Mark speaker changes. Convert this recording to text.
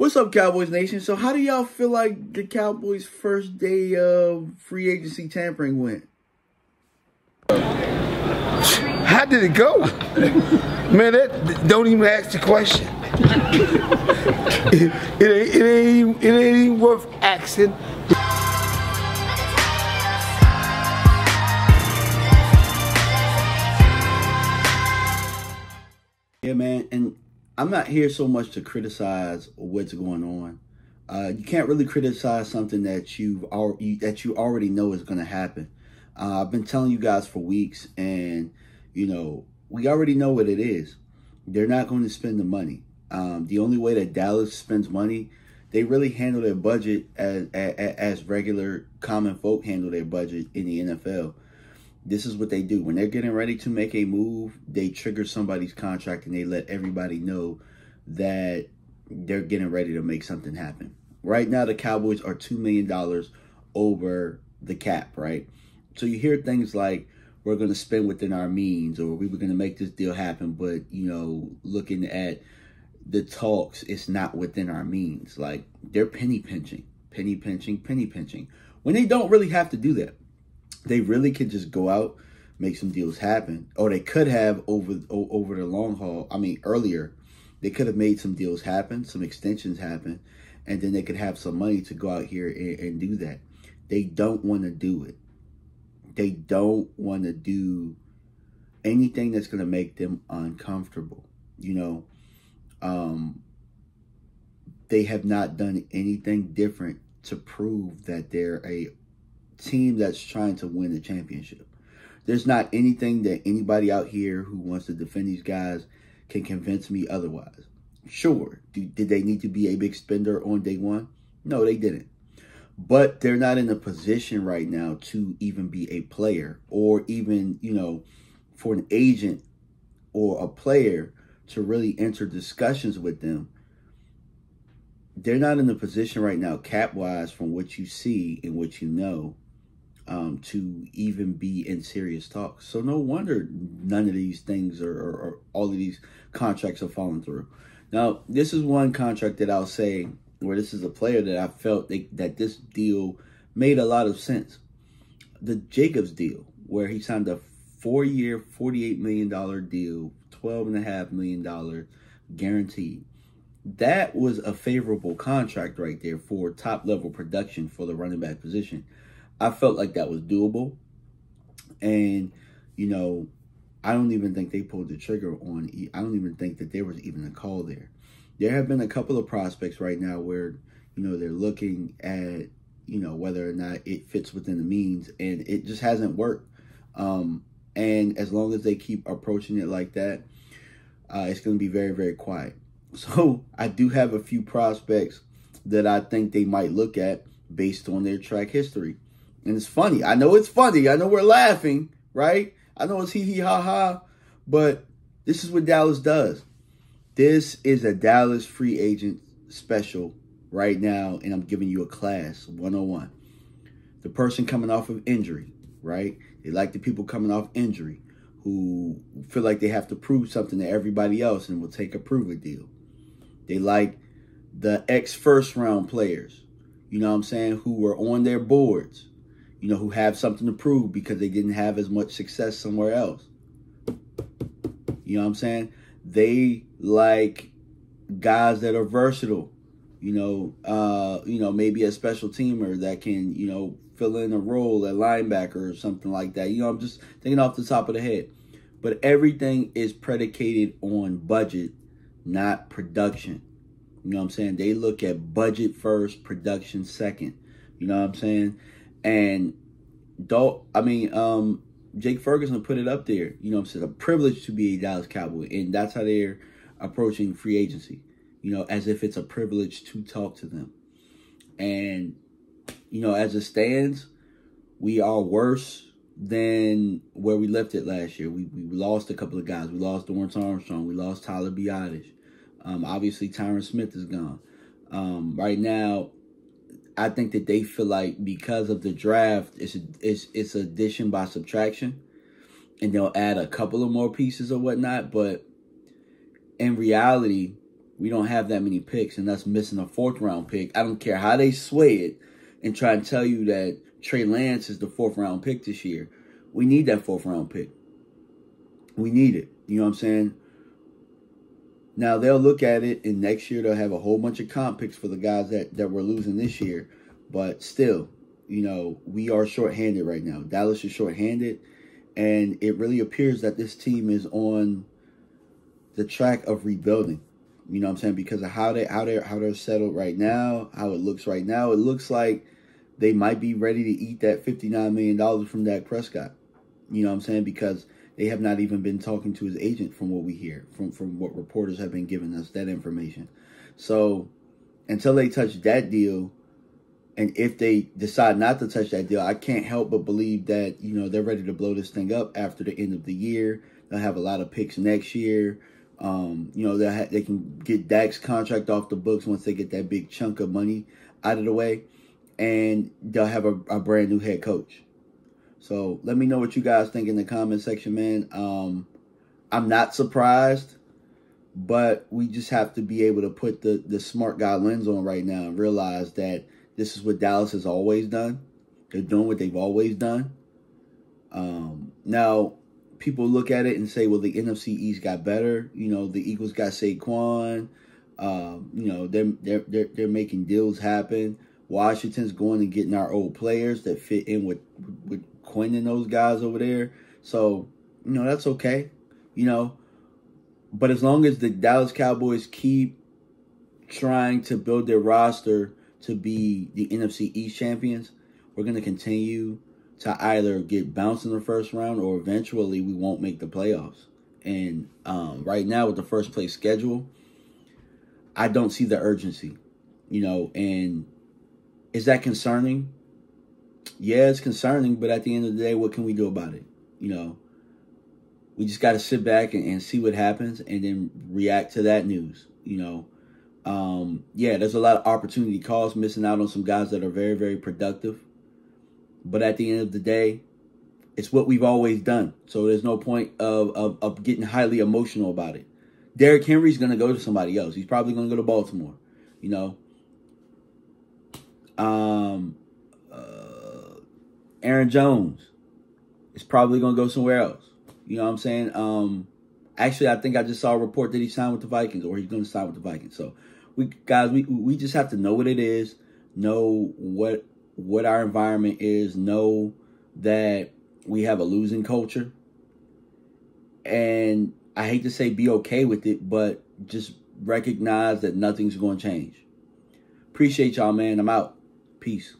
Speaker 1: What's up, Cowboys Nation? So, how do y'all feel like the Cowboys' first day of free agency tampering went?
Speaker 2: How did it go? Man, that don't even ask the question. it, it, ain't, it, ain't, it ain't even worth asking.
Speaker 1: Yeah, man, and I'm not here so much to criticize what's going on. Uh, you can't really criticize something that you've already that you already know is going to happen. Uh, I've been telling you guys for weeks, and you know we already know what it is. They're not going to spend the money. Um, the only way that Dallas spends money, they really handle their budget as, as as regular common folk handle their budget in the NFL this is what they do. When they're getting ready to make a move, they trigger somebody's contract and they let everybody know that they're getting ready to make something happen. Right now, the Cowboys are $2 million over the cap, right? So you hear things like, we're going to spend within our means or we were going to make this deal happen, but, you know, looking at the talks, it's not within our means. Like, they're penny pinching, penny pinching, penny pinching, when they don't really have to do that they really could just go out, make some deals happen, or they could have over over the long haul. I mean, earlier, they could have made some deals happen, some extensions happen, and then they could have some money to go out here and, and do that. They don't want to do it. They don't want to do anything that's going to make them uncomfortable. You know, um, they have not done anything different to prove that they're a team that's trying to win the championship. There's not anything that anybody out here who wants to defend these guys can convince me otherwise. Sure, do, did they need to be a big spender on day one? No, they didn't. But they're not in a position right now to even be a player or even, you know, for an agent or a player to really enter discussions with them they're not in a position right now, cap wise, from what you see and what you know, um, to even be in serious talks. So no wonder none of these things are, or, or all of these contracts are falling through. Now, this is one contract that I'll say where this is a player that I felt they, that this deal made a lot of sense. The Jacobs deal, where he signed a four-year, $48 million deal, $12.5 million guaranteed. That was a favorable contract right there for top-level production for the running back position. I felt like that was doable. And, you know, I don't even think they pulled the trigger on, I don't even think that there was even a call there. There have been a couple of prospects right now where, you know, they're looking at, you know, whether or not it fits within the means and it just hasn't worked. Um, and as long as they keep approaching it like that, uh, it's going to be very, very quiet. So I do have a few prospects that I think they might look at based on their track history. And it's funny. I know it's funny. I know we're laughing, right? I know it's hee hee ha ha, but this is what Dallas does. This is a Dallas free agent special right now, and I'm giving you a class 101. The person coming off of injury, right? They like the people coming off injury who feel like they have to prove something to everybody else and will take a prove it deal. They like the ex first round players, you know what I'm saying, who were on their boards you know, who have something to prove because they didn't have as much success somewhere else. You know what I'm saying? They like guys that are versatile. You know, uh, you know, maybe a special teamer that can, you know, fill in a role at linebacker or something like that. You know, I'm just thinking off the top of the head. But everything is predicated on budget, not production. You know what I'm saying? They look at budget first, production second. You know what I'm saying? And don't I mean, um, Jake Ferguson put it up there. You know I'm saying? A privilege to be a Dallas Cowboy. And that's how they're approaching free agency. You know, as if it's a privilege to talk to them. And, you know, as it stands, we are worse than where we left it last year. We, we lost a couple of guys. We lost Dorance Armstrong. We lost Tyler Biadasz. Um, obviously, Tyron Smith is gone. Um, right now, I think that they feel like because of the draft, it's it's it's addition by subtraction, and they'll add a couple of more pieces or whatnot. But in reality, We don't have that many picks, and that's missing a fourth round pick. I don't care how they sway it and try and tell you that Trey Lance is the fourth round pick this year. We need that fourth round pick. We need it. You know what I'm saying? Now they'll look at it, and next year they'll have a whole bunch of comp picks for the guys that, that we're losing this year. But still, you know, we are shorthanded right now. Dallas is shorthanded, and it really appears that this team is on the track of rebuilding. You know what I'm saying? Because of how they how they how they're settled right now, how it looks right now, it looks like they might be ready to eat that $59 million from Dak Prescott. You know what I'm saying? Because they have not even been talking to his agent from what we hear, from, from what reporters have been giving us, that information. So until they touch that deal, and if they decide not to touch that deal, I can't help but believe that, you know, they're ready to blow this thing up after the end of the year. They'll have a lot of picks next year. Um, you know, they they can get Dak's contract off the books once they get that big chunk of money out of the way and they'll have a, a brand new head coach. So let me know what you guys think in the comment section, man. Um, I'm not surprised, but we just have to be able to put the, the smart guy lens on right now and realize that this is what Dallas has always done. They're doing what they've always done. Um, now, people look at it and say, well, the NFC East got better. You know, the Eagles got Saquon. Um, you know, they're, they're, they're, they're making deals happen. Washington's going and getting our old players that fit in with with Quinn and those guys over there. So, you know, that's okay. You know, but as long as the Dallas Cowboys keep trying to build their roster to be the NFC East champions, we're going to continue to either get bounced in the first round or eventually we won't make the playoffs. And um, right now, with the first place schedule, I don't see the urgency, you know, and is that concerning? Yeah, it's concerning, but at the end of the day, what can we do about it? You know, we just got to sit back and, and, see what happens and then react to that news. You know, um, yeah, there's a lot of opportunity costs, missing out on some guys that are very, very productive. But at the end of the day, it's what we've always done. So there's no point of, of, of getting highly emotional about it. Derrick Henry's going to go to somebody else. He's probably going to go to Baltimore. You know, um, Aaron Jones is probably going to go somewhere else. You know what I'm saying? Um, actually, I think I just saw a report that he signed with the Vikings, or he's going to sign with the Vikings. So, we guys, we we just have to know what it is, know what what our environment is, know that we have a losing culture, and I hate to say be okay with it, but just recognize that nothing's going to change. Appreciate y'all, man. I'm out. Peace.